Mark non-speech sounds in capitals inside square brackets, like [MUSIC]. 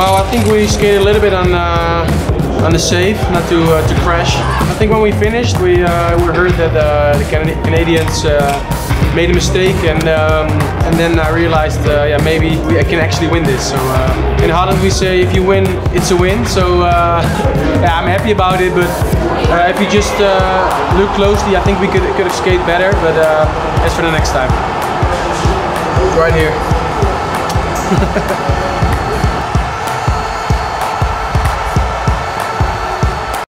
Well, I think we skated a little bit on uh, on the safe, not to uh, to crash. I think when we finished, we uh, we heard that uh, the Can Canadians uh, made a mistake, and um, and then I realized, uh, yeah, maybe we, I can actually win this. So uh, in Holland, we say if you win, it's a win. So [LAUGHS] yeah, I'm happy about it, but. If you just look closely, I think we could could have skated better, but uh, for the next time. Right here. [LAUGHS]